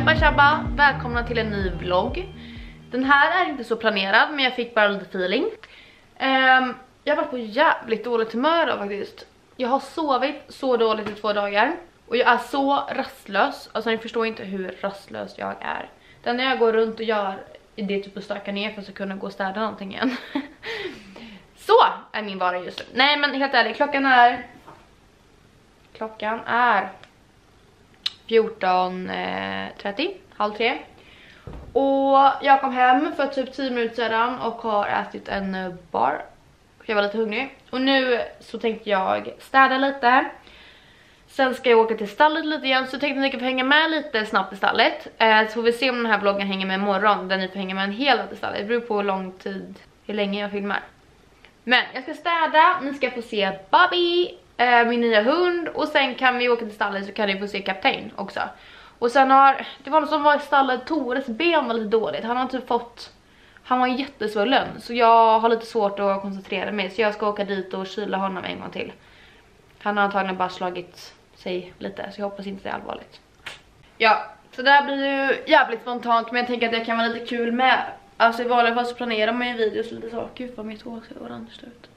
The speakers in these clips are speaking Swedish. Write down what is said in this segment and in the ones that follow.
Tjabba tjabba, välkomna till en ny vlogg. Den här är inte så planerad men jag fick bara lite feeling. Um, jag har varit på jävligt dåligt humör då faktiskt. Jag har sovit så dåligt i två dagar. Och jag är så rastlös, alltså ni förstår inte hur rastlös jag är. Det enda jag går runt och gör är det typ att stöka ner för att kunna gå och städa någonting igen. så är min vardag just nu. Nej men helt ärligt, klockan är... Klockan är 14.30, eh, halv tre. Och jag kom hem för typ 10 minuter sedan och har ätit en bar. Jag var lite hungrig. Och nu så tänkte jag städa lite. Sen ska jag åka till stallet lite igen så jag tänkte att ni kan få hänga med lite snabbt i stallet. Eh, så får vi se om den här vloggen hänger med imorgon där ni får hänga med en hel dag i stallet. Det beror på hur lång tid, hur länge jag filmar. Men jag ska städa, ni ska få se Bobby, eh, min nya hund och sen kan vi åka till stallet så kan ni få se kapten också. Och sen har, det var någon som var i stallet, Tores ben var lite dåligt, han har typ fått, han var jättesvullen så jag har lite svårt att koncentrera mig så jag ska åka dit och kyla honom en gång till. Han har antagligen bara slagit sig lite så jag hoppas inte det är allvarligt. Ja, så det här blir ju jävligt spontant men jag tänker att det kan vara lite kul med. Alltså i vanliga fall så planerar man ju videos lite så. Gud vad mitt hår ser orange ut.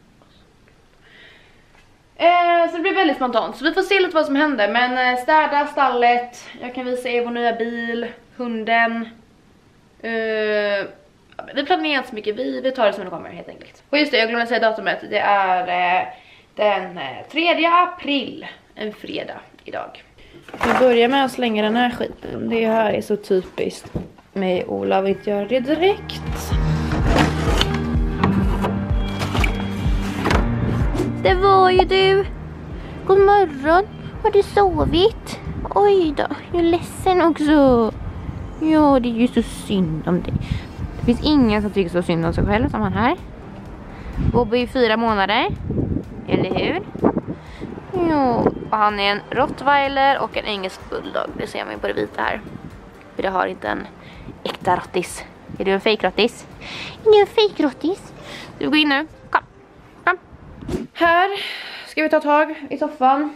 Eh, så det blir väldigt spontant. Så vi får se lite vad som händer. Men eh, städa stallet, jag kan visa er vår nya bil, hunden. Eh, vi planerar inte så mycket, vi, vi tar det som det kommer helt enkelt. Och just det, jag glömde säga datumet. Det är eh, den eh, 3 april, en fredag idag. Vi börjar med att slänga den här skiten. Det här är så typiskt mig Ola vill inte göra det direkt. Det var ju du. God morgon. Har du sovit? Oj då, jag är ledsen också. Ja, det är ju så synd om dig. Det finns ingen som tycker så synd om sig själv som han här. Bobby är fyra månader. Eller hur? Jo, och han är en rottweiler och en engelsk bulldog. Det ser man ju på det vita här. För det har inte en äkta rottis. Är du en fejkrottis? rottis? är en fejkrottis. Du går in nu. Här ska vi ta tag i soffan.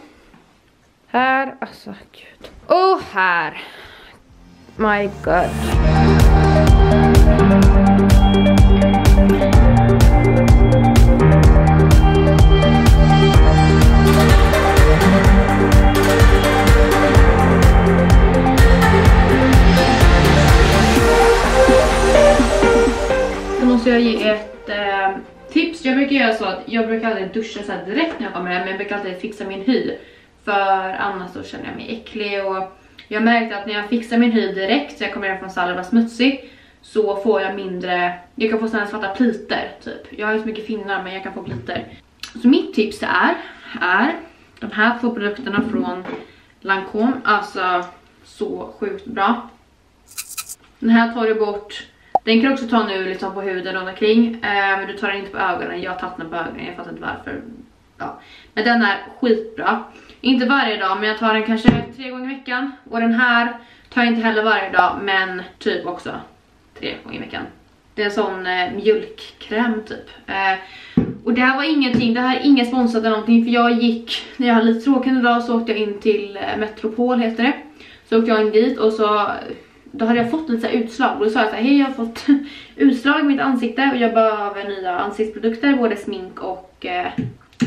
Här, alltså gud. Och här. My god. Eh, Tips, jag brukar göra så att jag brukar alltid duscha så direkt när jag kommer hem men jag brukar alltid fixa min hy. För annars så känner jag mig äcklig och jag märkte att när jag fixar min hy direkt så jag kommer hem från salen och smutsig så får jag mindre, jag kan få sådana svarta pliter typ. Jag har ju så mycket finnar men jag kan få pliter. Så mitt tips är, är de här två produkterna från Lancome, alltså så sjukt bra. Den här tar du bort den kan du också ta nu liksom på huden runt omkring. Eh, men du tar den inte på ögonen. Jag har tagit den på ögonen, jag fattar inte varför. Ja. Men den är skitbra. Inte varje dag men jag tar den kanske tre gånger i veckan. Och den här tar jag inte heller varje dag men typ också tre gånger i veckan. Det är en sån eh, mjölkkräm typ. Eh, och det här var ingenting, det här är inget sponsrat eller någonting för jag gick, när jag hade lite tråkigt idag så åkte jag in till eh, Metropol heter det. Så åkte jag in dit och så då hade jag fått lite så utslag och då sa jag så här, hej jag har fått utslag i mitt ansikte och jag behöver nya ansiktsprodukter, både smink och eh,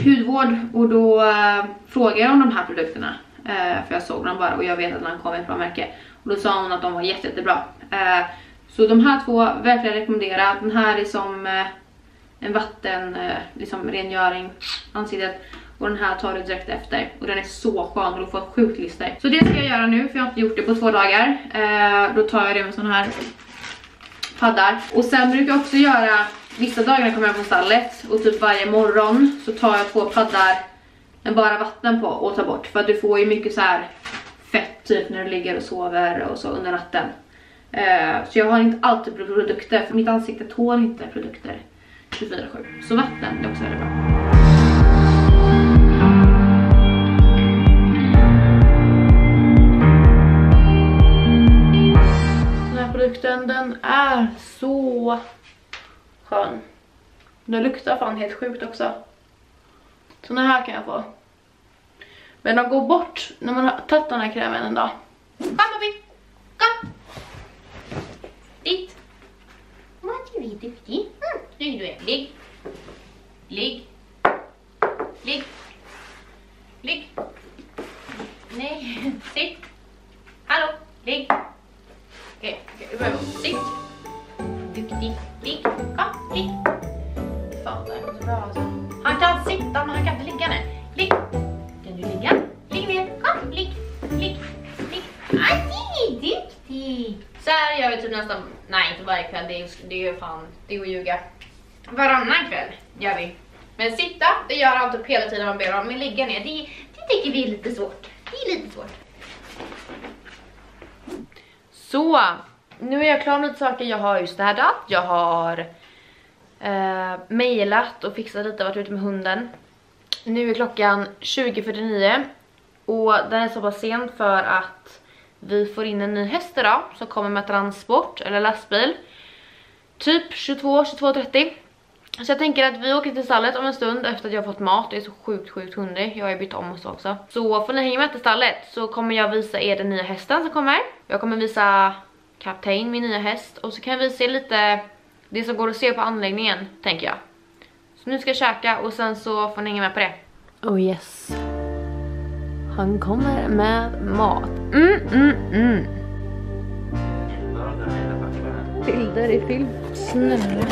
hudvård och då eh, frågade jag om de här produkterna eh, för jag såg dem bara och jag vet att de kommer från märke och då sa hon att de var jätte, jättebra. Eh, så de här två verkligen rekommendera. Den här är som eh, en vatten eh, liksom rengöring ansiktet och den här tar du direkt efter. Och den är så skön och du får sjukt lister. Så det ska jag göra nu för jag har inte gjort det på två dagar. Eh, då tar jag det med sån här paddar. Och sen brukar jag också göra, vissa dagar när jag kommer hem från stallet och typ varje morgon så tar jag två paddar med bara vatten på och tar bort. För att du får ju mycket så här fett typ när du ligger och sover och så under natten. Uh, så jag har inte alltid produkter för mitt ansikte tål inte produkter 24-7. Så vatten är också väldigt bra. Den är så skön. Den luktar fan helt sjukt också. Såna här kan jag få. Men de går bort när man har tagit den här krämen en dag. Kom Bobby! Kom! Dit! Vad du är duktig. Mm, duktig du är. Ligg. Ligg. Ligg. Ligg. Nej, sitt. Hallå, ligg. Okej, okej, vi börjar om. Sitt. Duktig. Ligg. Kom, ligg. Fan, det här går bra alltså. Han kan sitta men han kan inte ligga ner. Ligg. Kan du ligga? Ligg ner. Kom, ligg. Ligg. Ligg. Aj, det är duktig. Så här gör vi typ nästan, nej inte varje kväll, det är, det är ju fan, det är att ljuga. Varannan kväll gör vi. Men sitta, det gör han typ hela tiden man ber om, men ligga ner, det, det tycker vi är lite svårt. Det är lite svårt. Så, nu är jag klar med lite saker. Jag har ju städat, jag har eh, mejlat och fixat lite, varit ute med hunden. Nu är klockan 20.49 och den är så pass sent för att vi får in en ny häst idag som kommer med transport eller lastbil. Typ 22, 22.30. Så jag tänker att vi åker till stallet om en stund efter att jag har fått mat. Jag är så sjukt sjukt hungrig. Jag har ju bytt om och så också. Så får ni hänga med till stallet så kommer jag visa er den nya hästen som kommer. Jag kommer visa Kapten, min nya häst. Och så kan jag visa er lite det som går att se på anläggningen, tänker jag. Så nu ska jag käka och sen så får ni hänga med på det. Oh yes. Han kommer med mat. Mm, mm, mm. Bilder i film. Snälla.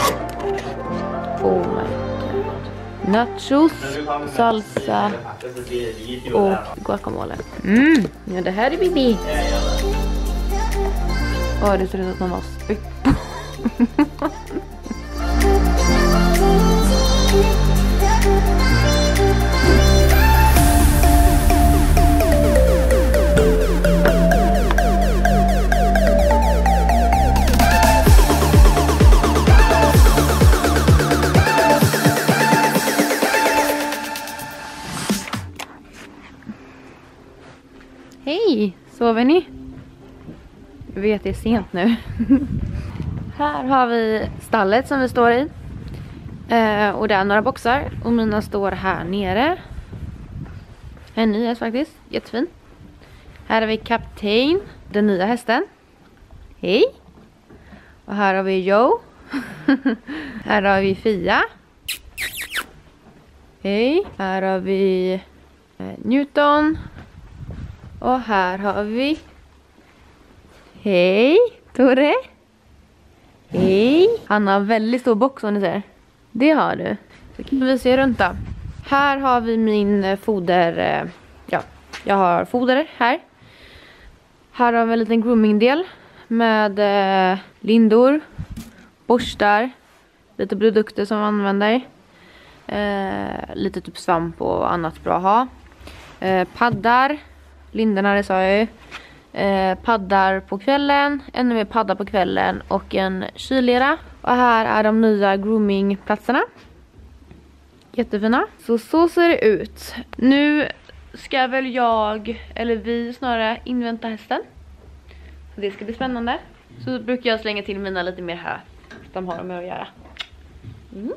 Oh my god. Nachos, salsa och guacamole. Mm, ja det här är Bibi. Åh, det ser ut att någon har spytt på. Sover ni? Jag vet det är sent nu. Här har vi stallet som vi står i. Eh, och det är några boxar. Och mina står här nere. En ny häst faktiskt. Jättefin. Här har vi Kapten. Den nya hästen. Hej! Och här har vi Joe. här har vi Fia. Hej! Här har vi eh, Newton. Och här har vi Hej Tore! Hej! Han har väldigt stor box som ni ser. Det har du. Så kan vi se runt då. Här har vi min eh, foder... Eh, ja, jag har foder här. Här har vi en liten groomingdel med eh, lindor, borstar, lite produkter som vi använder. Eh, lite typ svamp och annat bra att ha. Eh, paddar, lindorna det sa jag ju. Eh, paddar på kvällen, ännu mer paddar på kvällen och en kyllera. Och här är de nya groomingplatserna. Jättefina. Så så ser det ut. Nu ska väl jag, eller vi snarare, invänta hästen. Så det ska bli spännande. Så brukar jag slänga till mina lite mer här. De har med att göra. Mm.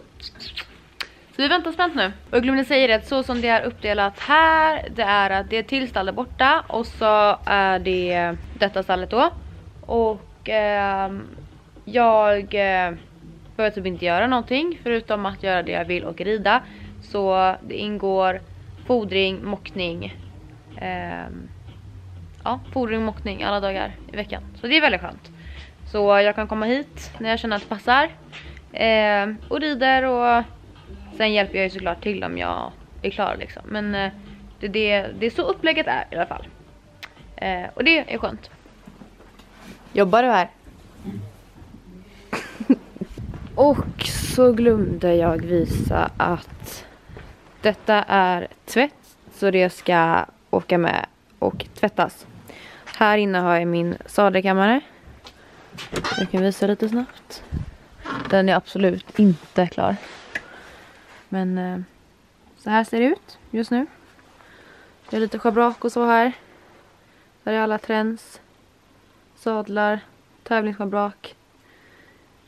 Så vi väntar spänt nu. Och jag glömde säga det att så som det är uppdelat här, det är att det är till stallet borta och så är det detta stallet då. Och ehm, eh, jag behöver typ inte göra någonting förutom att göra det jag vill och rida. Så det ingår fodring, mockning, eh, ja fodring, mockning alla dagar i veckan. Så det är väldigt skönt. Så jag kan komma hit när jag känner att det passar. Eh, och rider och Sen hjälper jag ju såklart till om jag är klar liksom. Men eh, det, det, det är så upplägget är i alla fall. Eh, och det är skönt. Jobbar du här? och så glömde jag visa att detta är tvätt. Så det ska åka med och tvättas. Här inne har jag min sadelkammare. Jag kan visa lite snabbt. Den är absolut inte klar. Men eh, så här ser det ut just nu. Det är lite schabrak och så här. Där är alla träns. Sadlar. Tävlingsschabrak.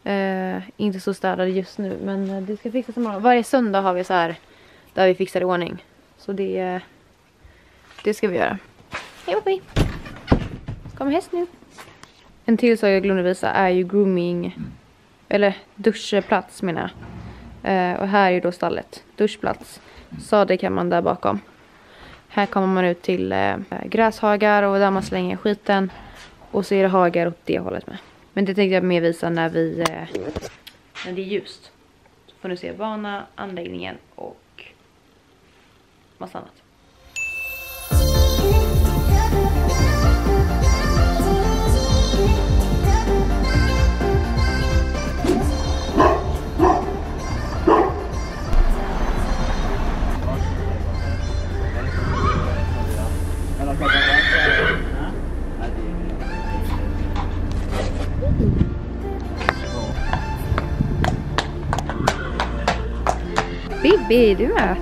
Eh, inte så städade just nu men eh, det ska fixas imorgon. Varje söndag har vi så här där vi fixar i ordning. Så det, det ska vi göra. Hej papi! Kommer häst nu. En till sak jag glömde visa är ju grooming, eller duschplats menar jag. Eh, och här är då stallet, duschplats. Sadelkammaren där bakom. Här kommer man ut till eh, gräshagar och där man slänger skiten. Och så är det hagar åt det hållet med. Men det tänkte jag mer visa när vi, eh, när det är ljust. Så får ni se bana, anläggningen och massa annat. Bibi, du med?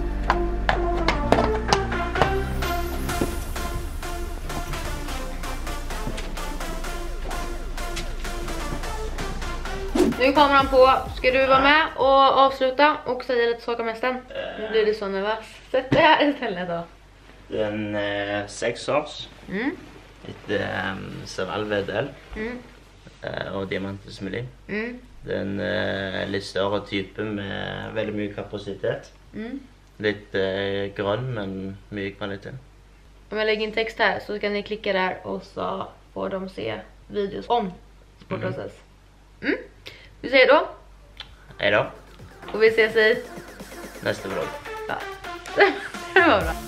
Nu är kameran på. Ska du vara med och avsluta och säga lite saker om hästen? Nu blir du så nervös. Sätt dig här istället då. Den är sex års. Mm, um, Serval-vedel mm, eh, och diamantesmili. mm, Den är litt større type med veldig mye kapasitet. mm. Litt eh, grønn, men mye kvalitet. Om jag lägger in text här så kan ni klicka där och så får de se videos om Sportprocess. Mm. Vi säger då Hei da. och vi ses i... Neste vlogg. Ja. det var bra.